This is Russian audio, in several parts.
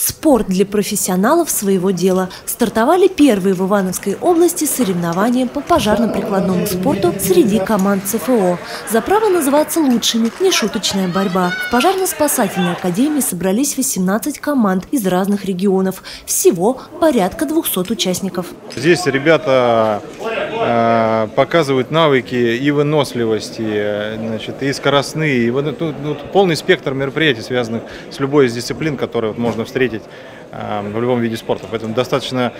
Спорт для профессионалов своего дела. Стартовали первые в Ивановской области соревнования по пожарно-прикладному спорту среди команд ЦФО. За право называться лучшими – нешуточная борьба. В пожарно-спасательной академии собрались 18 команд из разных регионов. Всего порядка 200 участников. Здесь ребята э, показывают навыки и выносливости, э, значит, и скоростные, и вот, тут, тут полный спектр мероприятий, связанных с любой из дисциплин, которые вот можно встретить э, в любом виде спорта. Поэтому достаточно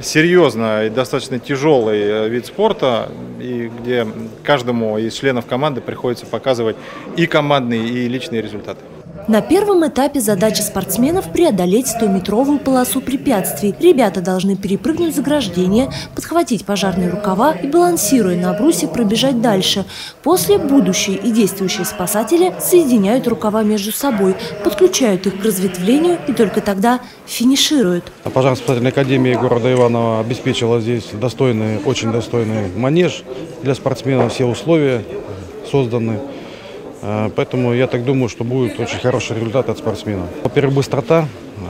серьезно и достаточно тяжелый э, вид спорта, и где каждому из членов команды приходится показывать и командные, и личные результаты. На первом этапе задача спортсменов – преодолеть 100-метровую полосу препятствий. Ребята должны перепрыгнуть заграждение, подхватить пожарные рукава и, балансируя на брусе, пробежать дальше. После будущие и действующие спасатели соединяют рукава между собой, подключают их к разветвлению и только тогда финишируют. Пожарно-спасательная академия города Иваново обеспечила здесь достойный, очень достойный манеж для спортсменов. Все условия созданы. А, поэтому я так думаю, что будет очень хороший результат от спортсмена. Во-первых, быстрота,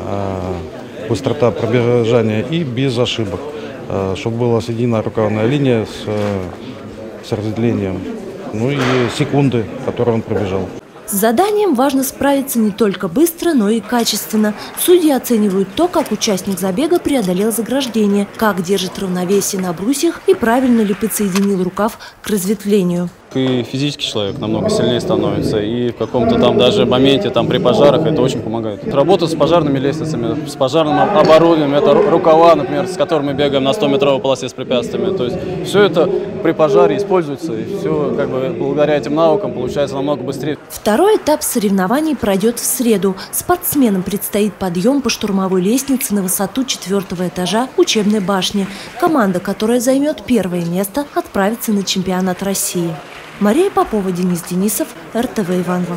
а, быстрота пробежания и без ошибок, а, чтобы была соединена рукавная линия с, с разделением, ну и секунды, которые он пробежал. С заданием важно справиться не только быстро, но и качественно. Судьи оценивают то, как участник забега преодолел заграждение, как держит равновесие на брусьях и правильно ли подсоединил рукав к разветвлению и физический человек намного сильнее становится, и в каком-то там даже моменте там при пожарах это очень помогает. Работа с пожарными лестницами, с пожарным оборудованием, это рукава, например, с которыми мы бегаем на 100-метровой полосе с препятствиями. То есть все это при пожаре используется, и все как бы благодаря этим навыкам получается намного быстрее. Второй этап соревнований пройдет в среду. Спортсменам предстоит подъем по штурмовой лестнице на высоту четвертого этажа учебной башни. Команда, которая займет первое место, отправится на чемпионат России. Мария Попова, Денис Денисов, РТВ Иванова.